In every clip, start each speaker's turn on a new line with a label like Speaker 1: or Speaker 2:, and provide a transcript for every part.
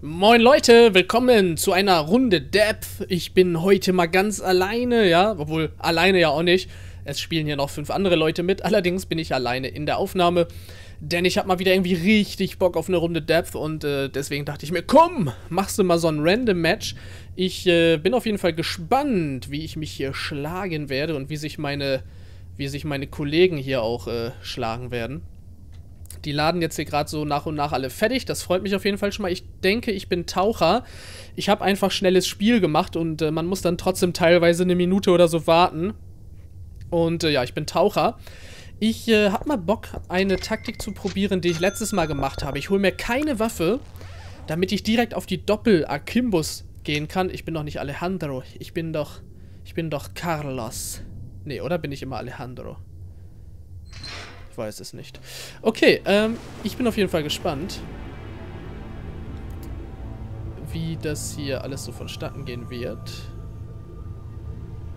Speaker 1: Moin Leute, willkommen zu einer Runde Depth. Ich bin heute mal ganz alleine, ja, obwohl alleine ja auch nicht. Es spielen hier noch fünf andere Leute mit, allerdings bin ich alleine in der Aufnahme, denn ich habe mal wieder irgendwie richtig Bock auf eine Runde Depth und äh, deswegen dachte ich mir, komm, machst du mal so ein Random Match. Ich äh, bin auf jeden Fall gespannt, wie ich mich hier schlagen werde und wie sich meine, wie sich meine Kollegen hier auch äh, schlagen werden. Die laden jetzt hier gerade so nach und nach alle fertig. Das freut mich auf jeden Fall schon mal. Ich denke, ich bin Taucher. Ich habe einfach schnelles Spiel gemacht und äh, man muss dann trotzdem teilweise eine Minute oder so warten. Und äh, ja, ich bin Taucher. Ich äh, habe mal Bock, eine Taktik zu probieren, die ich letztes Mal gemacht habe. Ich hole mir keine Waffe, damit ich direkt auf die Doppel-Akimbus gehen kann. Ich bin doch nicht Alejandro. Ich bin doch... Ich bin doch Carlos. Nee, oder bin ich immer Alejandro? Weiß es nicht. Okay, ähm, ich bin auf jeden Fall gespannt, wie das hier alles so vonstatten gehen wird.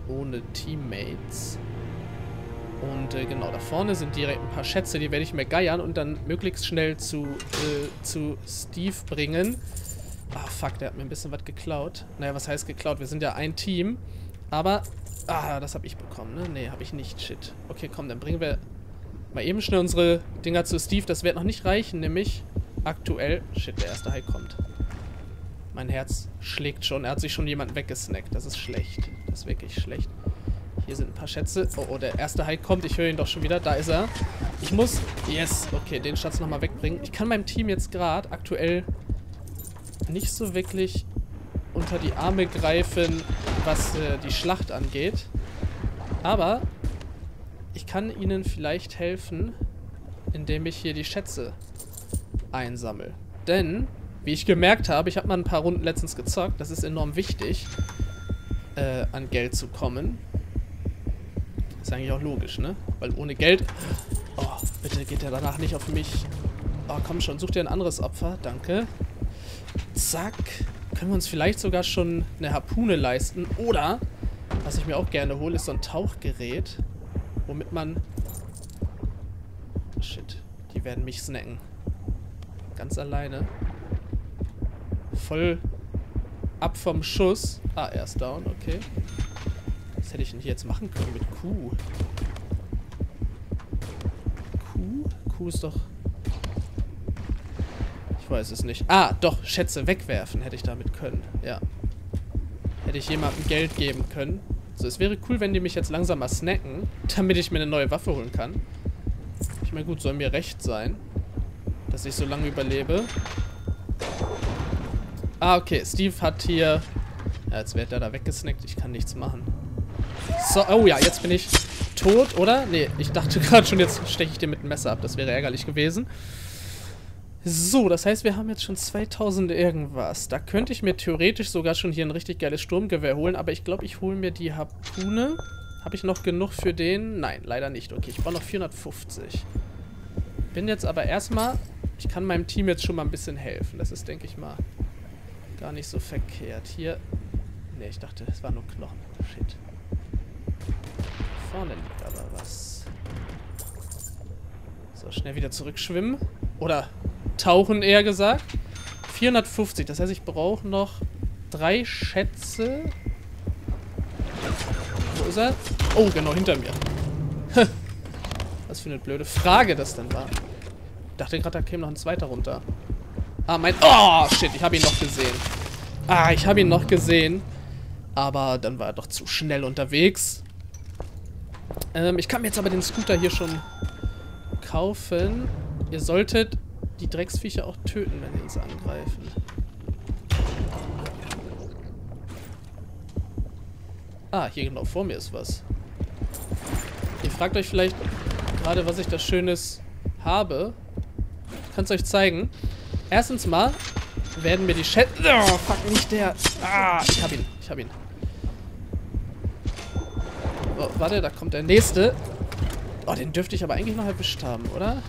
Speaker 1: Ohne Teammates. Und äh, genau, da vorne sind direkt ein paar Schätze, die werde ich mir geiern und dann möglichst schnell zu, äh, zu Steve bringen. Ah, fuck, der hat mir ein bisschen was geklaut. Naja, was heißt geklaut? Wir sind ja ein Team. Aber, ah, das habe ich bekommen, ne? Nee, habe ich nicht. Shit. Okay, komm, dann bringen wir Mal eben schnell unsere Dinger zu Steve. Das wird noch nicht reichen, nämlich aktuell... Shit, der erste Hai kommt. Mein Herz schlägt schon. Er hat sich schon jemand weggesnackt. Das ist schlecht. Das ist wirklich schlecht. Hier sind ein paar Schätze. Oh, oh, der erste Hai kommt. Ich höre ihn doch schon wieder. Da ist er. Ich muss... Yes. Okay, den Schatz nochmal wegbringen. Ich kann meinem Team jetzt gerade aktuell nicht so wirklich unter die Arme greifen, was äh, die Schlacht angeht. Aber ich kann ihnen vielleicht helfen, indem ich hier die Schätze einsammle. Denn, wie ich gemerkt habe, ich habe mal ein paar Runden letztens gezockt, das ist enorm wichtig, äh, an Geld zu kommen. Ist eigentlich auch logisch, ne? Weil ohne Geld... Oh, bitte geht er danach nicht auf mich. Oh, komm schon, such dir ein anderes Opfer. Danke. Zack. Können wir uns vielleicht sogar schon eine Harpune leisten. Oder, was ich mir auch gerne hole, ist so ein Tauchgerät. Womit man... Shit. Die werden mich snacken. Ganz alleine. Voll ab vom Schuss. Ah, er ist down, okay. Was hätte ich denn hier jetzt machen können mit Q? Q? Q ist doch... Ich weiß es nicht. Ah, doch, Schätze wegwerfen hätte ich damit können. Ja. Hätte ich jemandem Geld geben können. So, es wäre cool, wenn die mich jetzt langsam mal snacken, damit ich mir eine neue Waffe holen kann. Ich meine, gut, soll mir recht sein, dass ich so lange überlebe. Ah, okay, Steve hat hier... Ja, jetzt wird er da weggesnackt, ich kann nichts machen. So, oh ja, jetzt bin ich tot, oder? Nee, ich dachte gerade schon, jetzt steche ich dir mit dem Messer ab. Das wäre ärgerlich gewesen. So, das heißt, wir haben jetzt schon 2000 irgendwas. Da könnte ich mir theoretisch sogar schon hier ein richtig geiles Sturmgewehr holen, aber ich glaube, ich hole mir die Harpune. Habe ich noch genug für den? Nein, leider nicht. Okay, ich brauche noch 450. Bin jetzt aber erstmal... Ich kann meinem Team jetzt schon mal ein bisschen helfen. Das ist, denke ich mal, gar nicht so verkehrt. Hier... Ne, ich dachte, es war nur Knochen. Shit. Vorne liegt aber was. So, schnell wieder zurückschwimmen. Oder tauchen eher gesagt. 450, das heißt, ich brauche noch drei Schätze. Wo ist er? Oh, genau, hinter mir. Was für eine blöde Frage das denn war. Ich dachte gerade, da käme noch ein zweiter runter. Ah, mein... Oh, shit, ich habe ihn noch gesehen. Ah, ich habe ihn noch gesehen. Aber dann war er doch zu schnell unterwegs. Ähm, ich kann mir jetzt aber den Scooter hier schon kaufen. Ihr solltet die Drecksviecher auch töten, wenn sie uns angreifen. Ah, hier genau vor mir ist was. Ihr fragt euch vielleicht gerade, was ich da Schönes habe. Ich kann es euch zeigen. Erstens mal werden mir die Chat... Oh, fuck, nicht der... Ah, ich hab ihn. Ich hab ihn. Oh, warte, da kommt der nächste. Oh, den dürfte ich aber eigentlich noch erwischt haben, oder?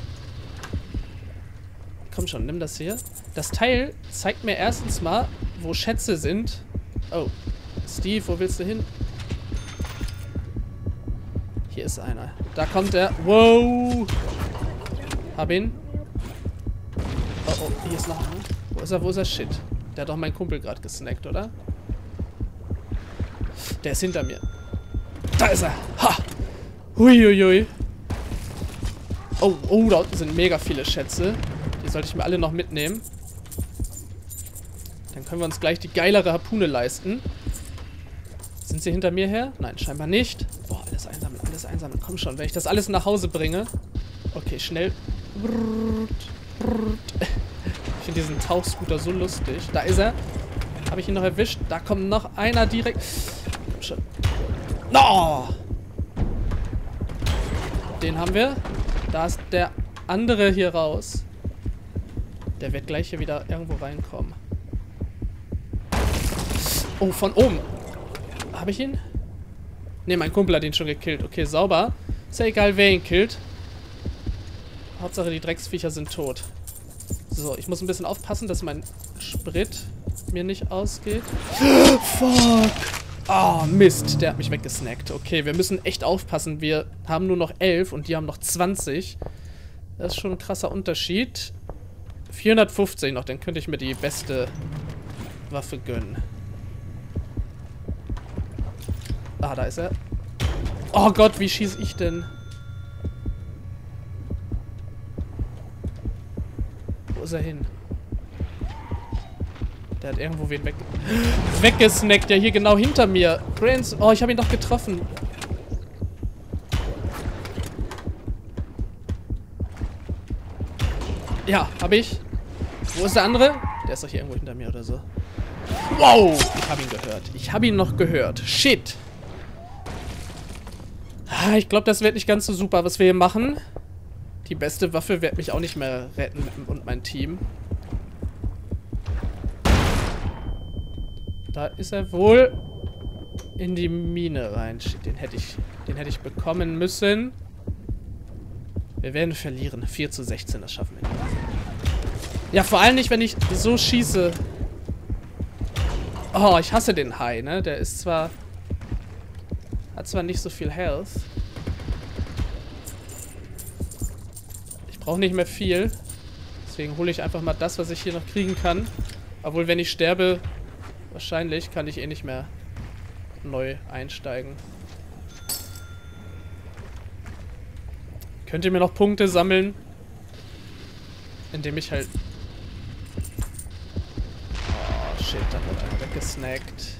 Speaker 1: Komm schon, nimm das hier. Das Teil zeigt mir erstens mal, wo Schätze sind. Oh. Steve, wo willst du hin? Hier ist einer. Da kommt er. Wow. Hab ihn. Oh, oh, hier ist noch einer. Wo ist er? Wo ist er? Shit. Der hat doch meinen Kumpel gerade gesnackt, oder? Der ist hinter mir. Da ist er. Ha! Huiuiui. Oh, oh, da unten sind mega viele Schätze. Die sollte ich mir alle noch mitnehmen. Dann können wir uns gleich die geilere Harpune leisten. Sind sie hinter mir her? Nein, scheinbar nicht. Boah, alles einsammeln, alles einsammeln. Komm schon, wenn ich das alles nach Hause bringe. Okay, schnell. Ich finde diesen Tauchscooter so lustig. Da ist er. Habe ich ihn noch erwischt? Da kommt noch einer direkt. Komm schon. No! Den haben wir. Da ist der andere hier raus. Der wird gleich hier wieder irgendwo reinkommen. Oh, von oben. Habe ich ihn? Ne, mein Kumpel hat ihn schon gekillt. Okay, sauber. Ist ja egal, wer ihn killt. Hauptsache, die Drecksviecher sind tot. So, ich muss ein bisschen aufpassen, dass mein Sprit mir nicht ausgeht. Fuck. Oh, Mist. Der hat mich weggesnackt. Okay, wir müssen echt aufpassen. Wir haben nur noch 11 und die haben noch 20. Das ist schon ein krasser Unterschied. 450 noch, dann könnte ich mir die beste Waffe gönnen. Ah, da ist er. Oh Gott, wie schieße ich denn? Wo ist er hin? Der hat irgendwo wen weg weggesnackt. Ja, hier genau hinter mir. Prince. Oh, ich habe ihn doch getroffen. Ja, habe ich. Wo ist der andere? Der ist doch hier irgendwo hinter mir oder so. Wow, ich habe ihn gehört. Ich habe ihn noch gehört. Shit. Ah, ich glaube, das wird nicht ganz so super, was wir hier machen. Die beste Waffe wird mich auch nicht mehr retten und mein Team. Da ist er wohl in die Mine rein. Den hätte ich, den hätte ich bekommen müssen. Wir werden verlieren. 4 zu 16, das schaffen wir nicht. Ja, vor allem nicht, wenn ich so schieße. Oh, ich hasse den Hai, ne? Der ist zwar... Hat zwar nicht so viel Health. Ich brauche nicht mehr viel. Deswegen hole ich einfach mal das, was ich hier noch kriegen kann. Obwohl, wenn ich sterbe, wahrscheinlich kann ich eh nicht mehr neu einsteigen. Könnt ihr mir noch Punkte sammeln? Indem ich halt... Oh, shit, da wird einer weggesnackt.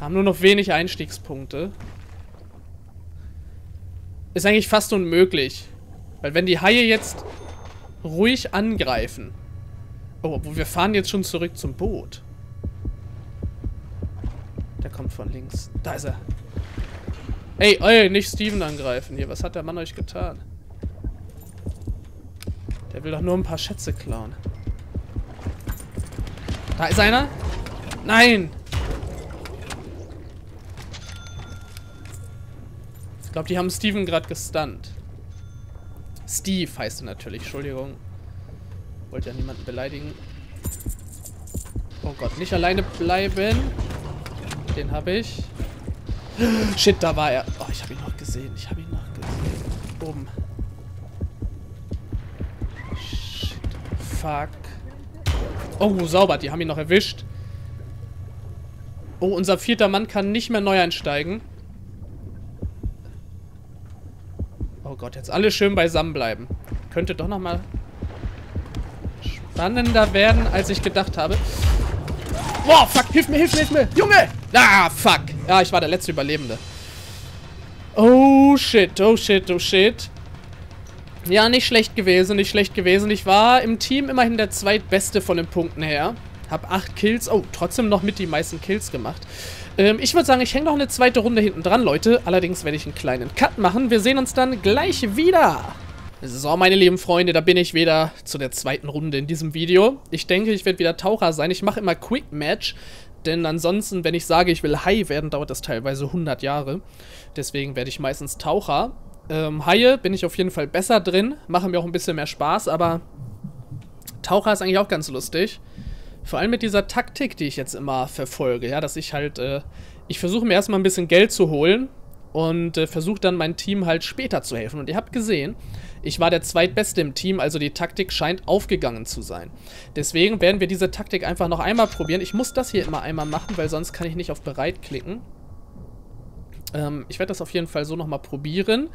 Speaker 1: Haben nur noch wenig Einstiegspunkte. Ist eigentlich fast unmöglich. Weil wenn die Haie jetzt ruhig angreifen... Oh, obwohl wir fahren jetzt schon zurück zum Boot. Der kommt von links. Da ist er. Ey, ey, nicht Steven angreifen hier. Was hat der Mann euch getan? Der will doch nur ein paar Schätze klauen. Da ist einer. Nein! Ich glaube, die haben Steven gerade gestunt. Steve heißt er natürlich. Entschuldigung. Wollte ja niemanden beleidigen. Oh Gott, nicht alleine bleiben. Den habe ich. Shit, da war er. Oh, ich habe ihn noch gesehen. Ich habe ihn noch gesehen. Oben. Shit. Fuck. Oh, sauber. Die haben ihn noch erwischt. Oh, unser vierter Mann kann nicht mehr neu einsteigen. Oh Gott, jetzt alle schön beisammen bleiben. Könnte doch nochmal spannender werden, als ich gedacht habe. Boah, fuck, hilf mir, hilf mir, hilf mir. Junge! Ah, fuck. Ja, ich war der letzte Überlebende. Oh, shit, oh, shit, oh, shit. Ja, nicht schlecht gewesen, nicht schlecht gewesen. Ich war im Team immerhin der zweitbeste von den Punkten her. Hab acht Kills. Oh, trotzdem noch mit die meisten Kills gemacht. Ähm, ich würde sagen, ich hänge noch eine zweite Runde hinten dran, Leute. Allerdings werde ich einen kleinen Cut machen. Wir sehen uns dann gleich wieder. So, meine lieben Freunde, da bin ich wieder zu der zweiten Runde in diesem Video. Ich denke, ich werde wieder Taucher sein. Ich mache immer Quick Match, denn ansonsten, wenn ich sage, ich will Hai werden, dauert das teilweise 100 Jahre. Deswegen werde ich meistens Taucher. Ähm, Haie bin ich auf jeden Fall besser drin, machen mir auch ein bisschen mehr Spaß, aber Taucher ist eigentlich auch ganz lustig. Vor allem mit dieser Taktik, die ich jetzt immer verfolge, ja, dass ich halt, äh, ich versuche mir erstmal ein bisschen Geld zu holen und äh, versuche dann mein Team halt später zu helfen. Und ihr habt gesehen, ich war der Zweitbeste im Team, also die Taktik scheint aufgegangen zu sein. Deswegen werden wir diese Taktik einfach noch einmal probieren. Ich muss das hier immer einmal machen, weil sonst kann ich nicht auf bereit klicken. Ähm, ich werde das auf jeden Fall so nochmal probieren.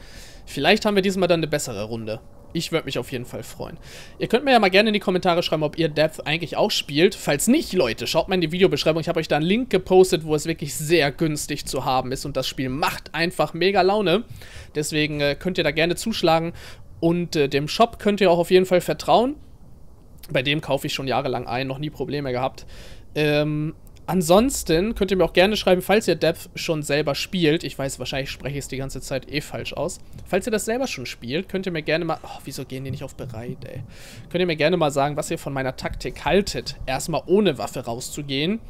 Speaker 1: Vielleicht haben wir diesmal dann eine bessere Runde. Ich würde mich auf jeden Fall freuen. Ihr könnt mir ja mal gerne in die Kommentare schreiben, ob ihr Depth eigentlich auch spielt. Falls nicht, Leute, schaut mal in die Videobeschreibung. Ich habe euch da einen Link gepostet, wo es wirklich sehr günstig zu haben ist. Und das Spiel macht einfach mega Laune. Deswegen äh, könnt ihr da gerne zuschlagen. Und äh, dem Shop könnt ihr auch auf jeden Fall vertrauen. Bei dem kaufe ich schon jahrelang ein, noch nie Probleme gehabt. Ähm, Ansonsten könnt ihr mir auch gerne schreiben, falls ihr Depth schon selber spielt. Ich weiß, wahrscheinlich spreche ich es die ganze Zeit eh falsch aus. Falls ihr das selber schon spielt, könnt ihr mir gerne mal... Oh, wieso gehen die nicht auf bereit, ey? Könnt ihr mir gerne mal sagen, was ihr von meiner Taktik haltet, erstmal ohne Waffe rauszugehen.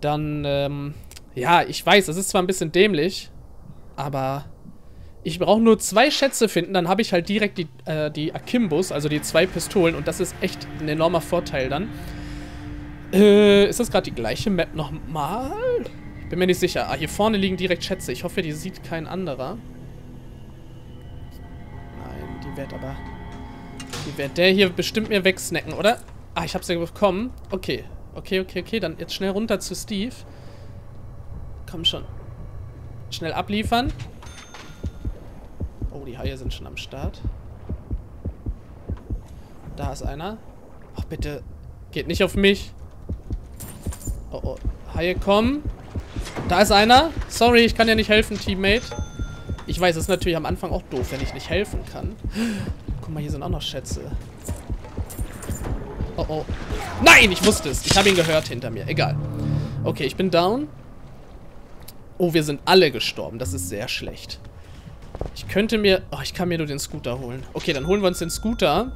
Speaker 1: Dann, ähm... Ja, ich weiß, das ist zwar ein bisschen dämlich, aber... Ich brauche nur zwei Schätze finden, dann habe ich halt direkt die, äh, die Akimbus, also die zwei Pistolen. Und das ist echt ein enormer Vorteil dann. Äh, ist das gerade die gleiche Map nochmal? Ich bin mir nicht sicher. Ah, hier vorne liegen direkt Schätze. Ich hoffe, die sieht kein anderer. Nein, die wird aber... Die wird der hier bestimmt mir wegsnacken, oder? Ah, ich hab's ja bekommen. Okay. Okay, okay, okay. Dann jetzt schnell runter zu Steve. Komm schon. Schnell abliefern. Oh, die Haie sind schon am Start. Da ist einer. Ach, bitte. Geht nicht auf mich. Oh, oh. Haie kommen. Da ist einer. Sorry, ich kann ja nicht helfen, Teammate. Ich weiß, es ist natürlich am Anfang auch doof, wenn ich nicht helfen kann. Guck mal, hier sind auch noch Schätze. Oh, oh. Nein, ich wusste es. Ich habe ihn gehört hinter mir. Egal. Okay, ich bin down. Oh, wir sind alle gestorben. Das ist sehr schlecht. Ich könnte mir... Oh, ich kann mir nur den Scooter holen. Okay, dann holen wir uns den Scooter.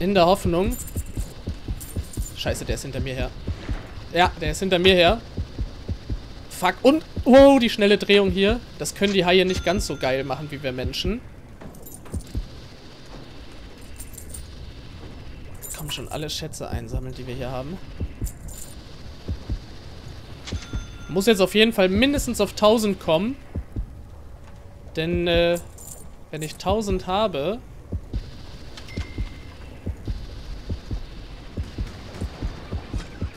Speaker 1: In der Hoffnung, Scheiße, der ist hinter mir her. Ja, der ist hinter mir her. Fuck. Und, wow, die schnelle Drehung hier. Das können die Haie nicht ganz so geil machen wie wir Menschen. Komm schon, alle Schätze einsammeln, die wir hier haben. Muss jetzt auf jeden Fall mindestens auf 1000 kommen. Denn, äh, wenn ich 1000 habe,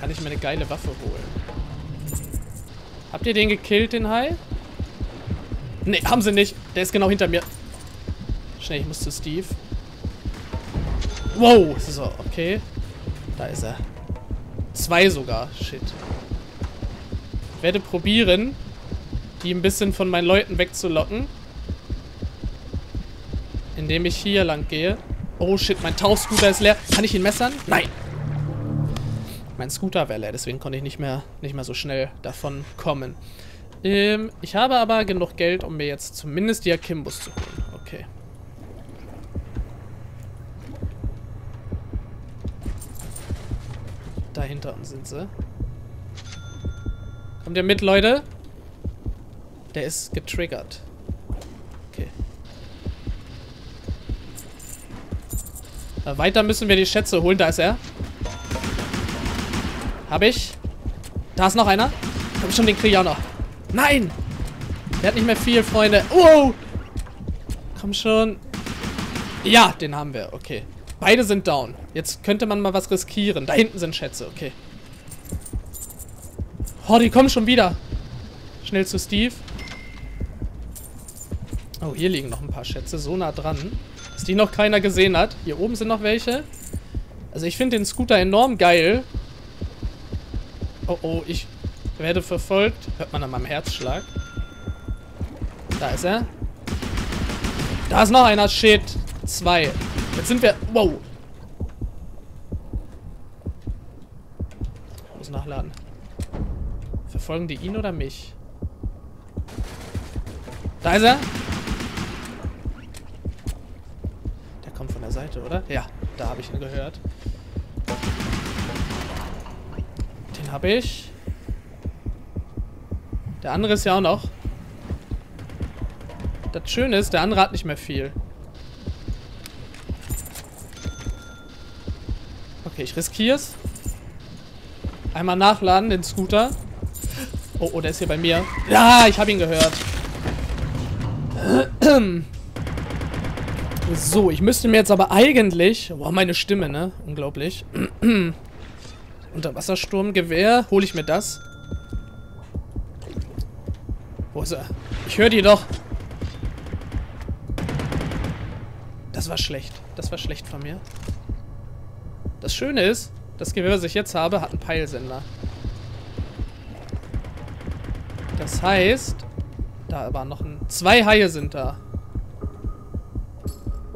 Speaker 1: kann ich mir eine geile Waffe holen. Habt ihr den gekillt, den Hai? Ne, haben sie nicht. Der ist genau hinter mir. Schnell, ich muss zu Steve. Wow, so, okay. Da ist er. Zwei sogar. Shit. Ich werde probieren, die ein bisschen von meinen Leuten wegzulocken. Indem ich hier lang gehe. Oh shit, mein Tauchscooter ist leer. Kann ich ihn messern? Nein. Mein Scooter wäre leer, deswegen konnte ich nicht mehr, nicht mehr so schnell davon kommen. Ähm, ich habe aber genug Geld, um mir jetzt zumindest die Akimbus zu holen. Okay. Da hinter uns sind sie. Kommt ihr mit, Leute? Der ist getriggert. Okay. weiter müssen wir die Schätze holen. Da ist er. Hab ich. Da ist noch einer. Komm schon, den kriege ich auch noch. Nein! Der hat nicht mehr viel, Freunde. Wow! Komm schon. Ja, den haben wir. Okay. Beide sind down. Jetzt könnte man mal was riskieren. Da hinten sind Schätze. Okay. Oh, die kommen schon wieder. Schnell zu Steve. Oh, hier liegen noch ein paar Schätze. So nah dran. Dass die noch keiner gesehen hat. Hier oben sind noch welche. Also ich finde den Scooter enorm geil. Oh, oh, ich werde verfolgt. Hört man an meinem Herzschlag. Da ist er. Da ist noch einer. Shit. Zwei. Jetzt sind wir... Wow. Ich muss nachladen. Verfolgen die ihn oder mich? Da ist er. Der kommt von der Seite, oder? Ja, da habe ich ihn gehört. Den habe ich. Der andere ist ja auch noch. Das Schöne ist, der andere hat nicht mehr viel. Okay, ich riskiere es. Einmal nachladen, den Scooter. Oh, oh, der ist hier bei mir. Ja, ich habe ihn gehört. So, ich müsste mir jetzt aber eigentlich... Boah, meine Stimme, ne? Unglaublich. Unterwassersturmgewehr. Hole ich mir das? Wo ist er? Ich höre die doch. Das war schlecht. Das war schlecht von mir. Das Schöne ist, das Gewehr, was ich jetzt habe, hat einen Peilsender. Das heißt, da war noch ein... Zwei Haie sind da.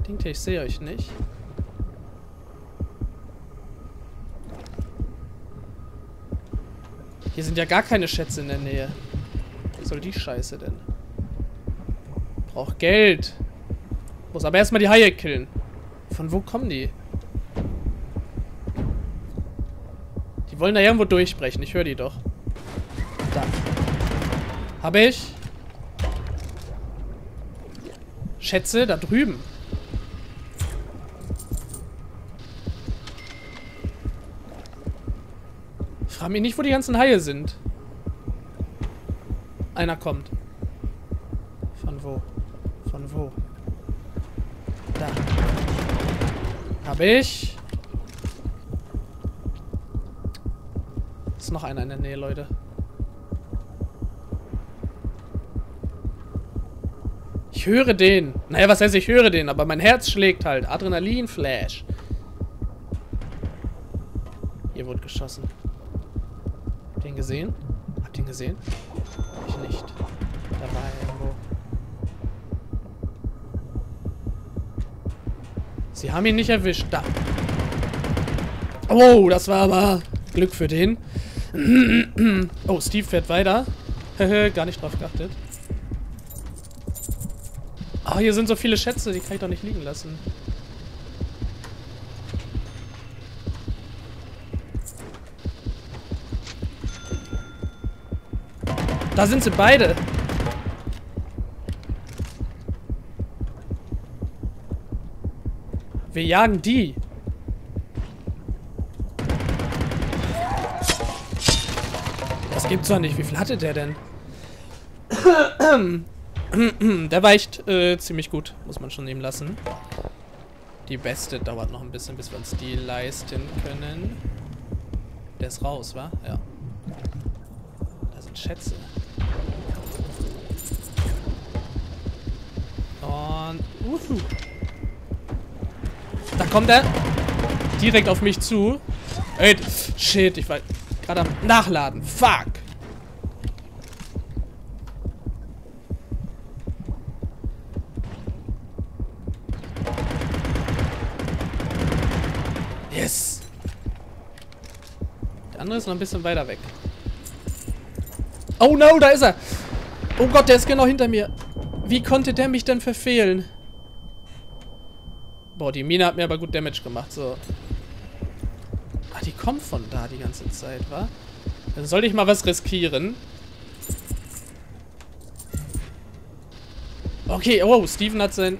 Speaker 1: Denkt ihr, ich sehe euch nicht? Hier sind ja gar keine Schätze in der Nähe. Was soll die Scheiße denn? Braucht Geld. Muss aber erstmal die Haie killen. Von wo kommen die? Die wollen da irgendwo durchbrechen. Ich höre die doch. Da. Hab ich. Schätze da drüben. Frage mich nicht, wo die ganzen Haie sind. Einer kommt. Von wo? Von wo? Da. Hab ich. Ist noch einer in der Nähe, Leute. Ich höre den. Naja, was heißt, ich höre den, aber mein Herz schlägt halt. Adrenalin-Flash. Hier wurde geschossen. Ihn gesehen? Habt ihr ihn gesehen? Ich nicht. Da war er irgendwo. Sie haben ihn nicht erwischt. Da. Oh, das war aber Glück für den. oh, Steve fährt weiter. Gar nicht drauf geachtet. Oh, hier sind so viele Schätze, die kann ich doch nicht liegen lassen. Da sind sie beide. Wir jagen die. Das gibt's doch nicht. Wie viel hatte der denn? Der weicht äh, ziemlich gut, muss man schon nehmen lassen. Die beste dauert noch ein bisschen, bis wir uns die leisten können. Der ist raus, wa? Ja. Da sind Schätze. Und... Uhu. Da kommt er. Direkt auf mich zu. Ey, shit, ich war gerade am Nachladen. Fuck. andere ist noch ein bisschen weiter weg. Oh no, da ist er. Oh Gott, der ist genau hinter mir. Wie konnte der mich denn verfehlen? Boah, die Mine hat mir aber gut Damage gemacht. So. Ah, die kommt von da die ganze Zeit, wa? Dann sollte ich mal was riskieren. Okay, oh, Steven hat seinen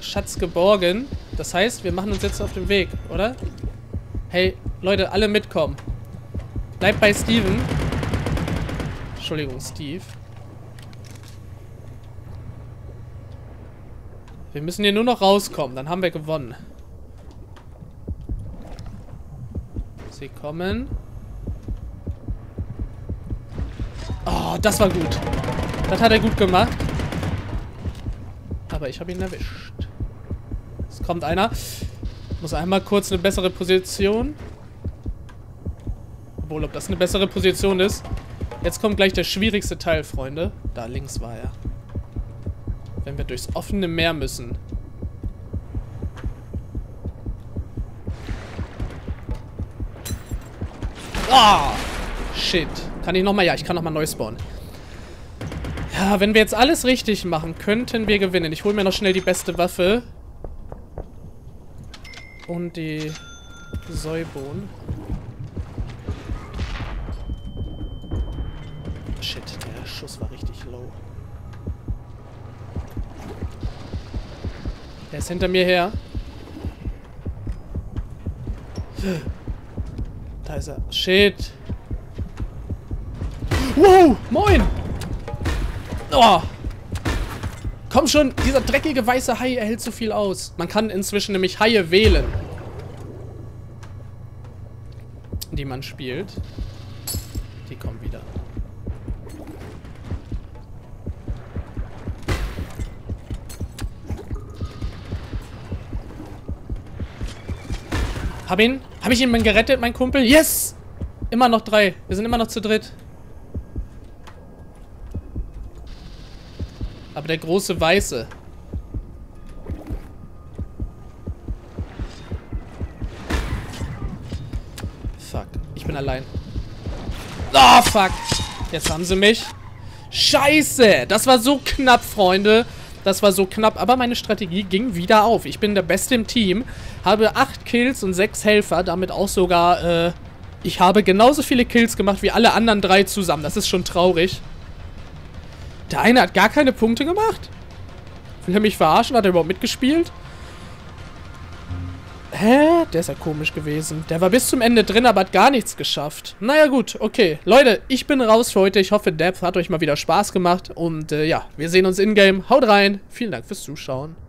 Speaker 1: Schatz geborgen. Das heißt, wir machen uns jetzt auf den Weg, oder? Hey, Leute, alle mitkommen. Bleibt bei Steven. Entschuldigung, Steve. Wir müssen hier nur noch rauskommen, dann haben wir gewonnen. Sie kommen. Oh, das war gut. Das hat er gut gemacht. Aber ich habe ihn erwischt. Es kommt einer. Muss einmal kurz eine bessere Position. Obwohl, ob das eine bessere Position ist. Jetzt kommt gleich der schwierigste Teil, Freunde. Da links war er. Wenn wir durchs offene Meer müssen. Ah! Oh, shit. Kann ich nochmal? Ja, ich kann nochmal neu spawnen. Ja, wenn wir jetzt alles richtig machen, könnten wir gewinnen. Ich hole mir noch schnell die beste Waffe. Und die Säubohnen. Der ist hinter mir her. Da ist er. Shit. Wow, moin. Oh. Komm schon, dieser dreckige weiße Hai erhält so viel aus. Man kann inzwischen nämlich Haie wählen. Die man spielt. Die kommen wieder. Hab ihn? Hab ich ihn gerettet, mein Kumpel? Yes! Immer noch drei. Wir sind immer noch zu dritt. Aber der große Weiße. Fuck. Ich bin allein. Oh, fuck. Jetzt haben sie mich. Scheiße. Das war so knapp, Freunde. Das war so knapp, aber meine Strategie ging wieder auf. Ich bin der Beste im Team, habe 8 Kills und 6 Helfer, damit auch sogar, äh, ich habe genauso viele Kills gemacht wie alle anderen drei zusammen. Das ist schon traurig. Der eine hat gar keine Punkte gemacht? Will er mich verarschen? Hat er überhaupt mitgespielt? Hä? Der ist ja komisch gewesen. Der war bis zum Ende drin, aber hat gar nichts geschafft. Naja gut, okay. Leute, ich bin raus für heute. Ich hoffe, Depth hat euch mal wieder Spaß gemacht. Und äh, ja, wir sehen uns in-game. Haut rein. Vielen Dank fürs Zuschauen.